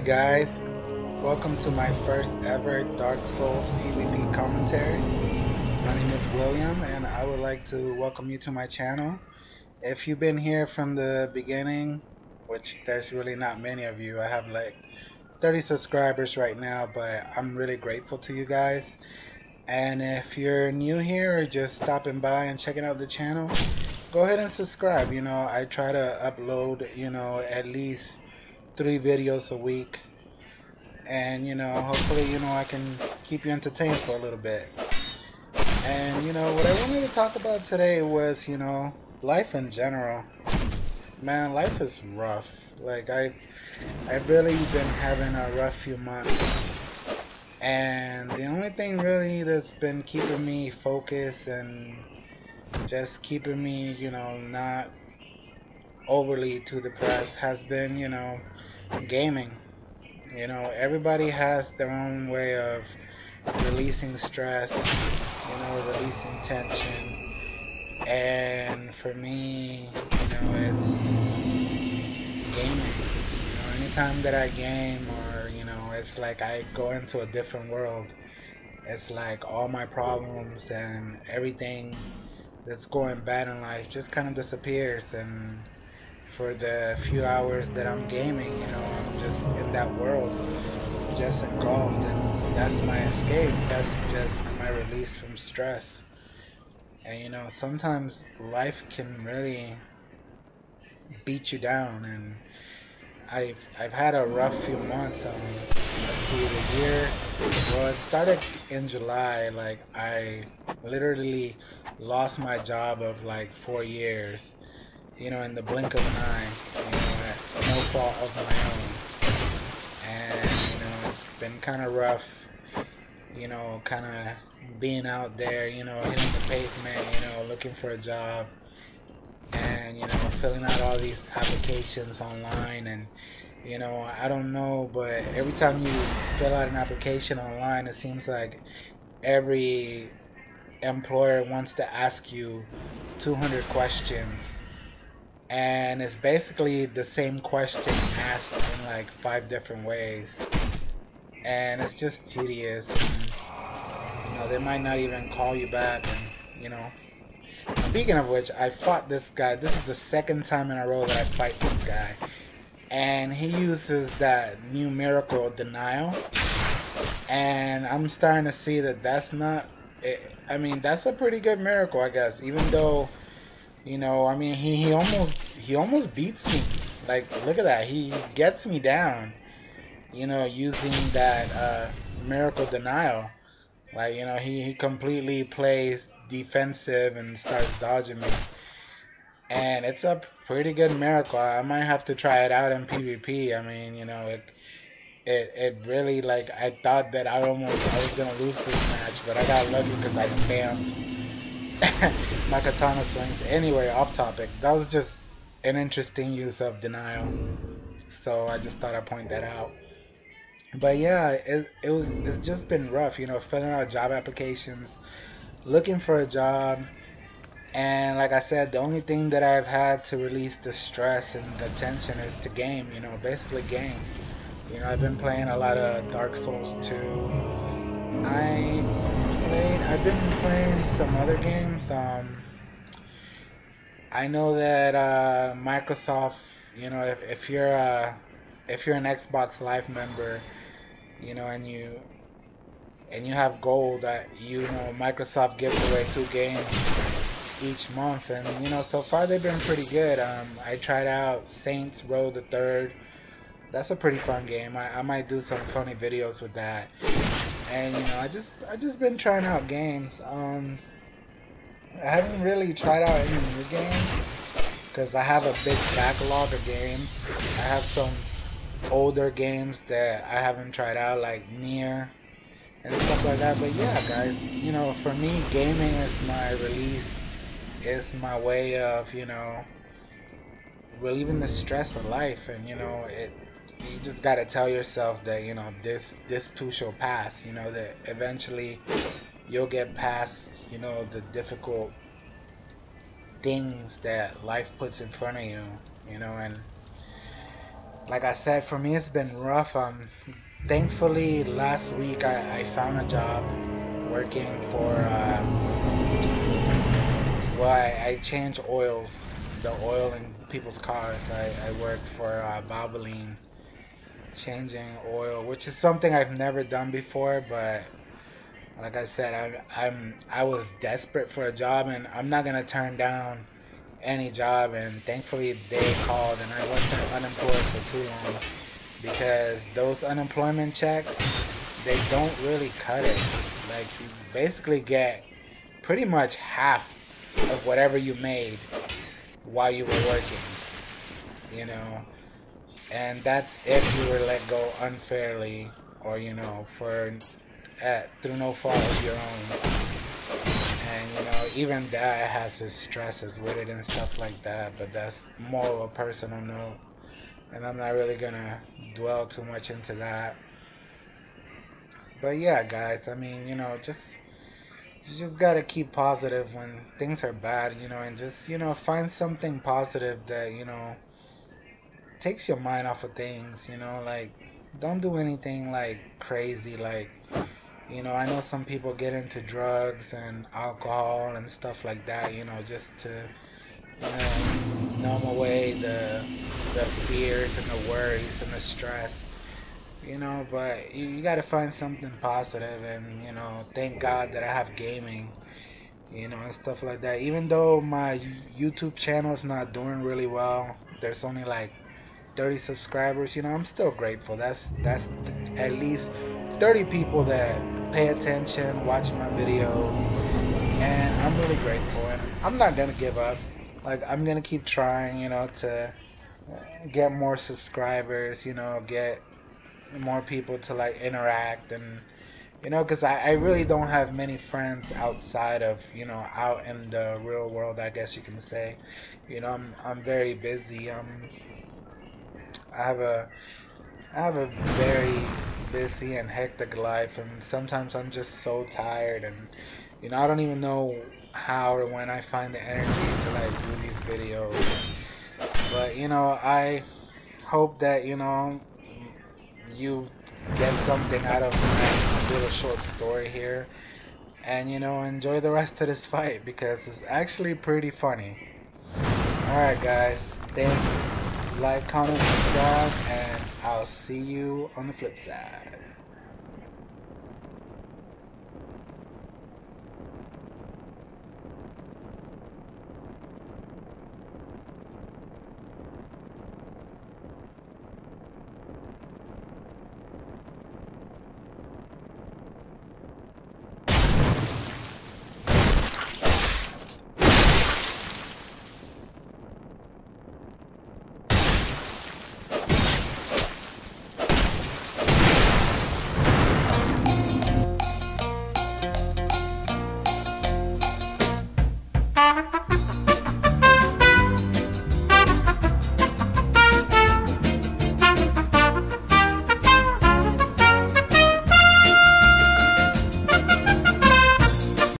Hey guys, welcome to my first ever Dark Souls PvP commentary. My name is William and I would like to welcome you to my channel. If you've been here from the beginning, which there's really not many of you, I have like 30 subscribers right now, but I'm really grateful to you guys. And if you're new here or just stopping by and checking out the channel, go ahead and subscribe. You know, I try to upload, you know, at least three videos a week. And you know hopefully you know I can keep you entertained for a little bit. And you know what I wanted to talk about today was you know life in general. Man life is rough. Like I I've really been having a rough few months. And the only thing really that's been keeping me focused and just keeping me you know not overly too depressed has been you know gaming. You know, everybody has their own way of releasing stress, you know, releasing tension. And for me, you know, it's gaming. You know, anytime that I game or, you know, it's like I go into a different world. It's like all my problems and everything that's going bad in life just kind of disappears and for the few hours that I'm gaming, you know, I'm just in that world, just engulfed, and that's my escape. That's just my release from stress. And you know, sometimes life can really beat you down, and I've I've had a rough few months. Um, let's see, the year. Well, it started in July. Like I literally lost my job of like four years you know, in the blink of an eye, you know, no fault of my own. And, you know, it's been kind of rough, you know, kind of being out there, you know, hitting the pavement, you know, looking for a job and, you know, filling out all these applications online and, you know, I don't know, but every time you fill out an application online, it seems like every employer wants to ask you 200 questions and it's basically the same question asked in like five different ways. And it's just tedious. And, you know they might not even call you back and you know. Speaking of which I fought this guy. This is the second time in a row that I fight this guy. And he uses that new miracle denial. And I'm starting to see that that's not it, I mean that's a pretty good miracle I guess. Even though you know, I mean, he, he almost he almost beats me. Like, look at that. He gets me down. You know, using that uh, miracle denial. Like, you know, he, he completely plays defensive and starts dodging me. And it's a pretty good miracle. I might have to try it out in PvP. I mean, you know, it it, it really like I thought that I almost I was gonna lose this match, but I got lucky because I spammed my katana swings. Anyway, off topic. That was just an interesting use of denial. So I just thought I'd point that out. But yeah, it, it was it's just been rough, you know, filling out job applications, looking for a job, and like I said, the only thing that I've had to release the stress and the tension is to game, you know, basically game. You know, I've been playing a lot of Dark Souls 2. I I've been playing some other games. Um, I know that uh, Microsoft, you know, if, if you're a, if you're an Xbox Live member, you know, and you and you have gold, that you know Microsoft gives away two games each month, and you know so far they've been pretty good. Um, I tried out Saints Row the Third. That's a pretty fun game. I, I might do some funny videos with that and you know I just I just been trying out games. Um, I haven't really tried out any new games because I have a big backlog of games. I have some older games that I haven't tried out, like NieR and stuff like that. But yeah, guys, you know, for me, gaming is my release. It's my way of you know relieving the stress of life, and you know it you just got to tell yourself that you know this this too shall pass you know that eventually you'll get past you know the difficult things that life puts in front of you you know and like I said, for me it's been rough. Um, thankfully last week I, I found a job working for. Uh, well, I, I change oils, the oil in people's cars. I, I worked for uh, changing oil, which is something I've never done before, but like I said, I, I'm I was desperate for a job, and I'm not gonna turn down any job. And thankfully, they called, and I wasn't unemployed for too long because those unemployment checks they don't really cut it. Like you basically get pretty much half of whatever you made while you were working. You know, and that's if you were let go unfairly or you know for at through no fault of your own. And you know, even that has its stresses with it and stuff like that. But that's more of a personal note, and I'm not really gonna dwell too much into that. But yeah, guys, I mean, you know, just you just gotta keep positive when things are bad, you know, and just you know find something positive that you know takes your mind off of things, you know, like don't do anything like crazy like you know, I know some people get into drugs and alcohol and stuff like that, you know, just to you know numb away the the fears and the worries and the stress. You know, but you, you got to find something positive and, you know, thank God that I have gaming, you know, and stuff like that. Even though my YouTube channel is not doing really well, there's only like 30 subscribers, you know, I'm still grateful. That's that's at least 30 people that pay attention, watching my videos, and I'm really grateful. And I'm not gonna give up. Like I'm gonna keep trying, you know, to get more subscribers, you know, get more people to like interact and you know because I, I really don't have many friends outside of you know out in the real world i guess you can say you know i'm, I'm very busy um i have a i have a very busy and hectic life and sometimes i'm just so tired and you know i don't even know how or when i find the energy to like do these videos. But you know i hope that you know you get something out of my little short story here and you know enjoy the rest of this fight because it's actually pretty funny. Alright guys. Thanks like comment subscribe and I'll see you on the flip side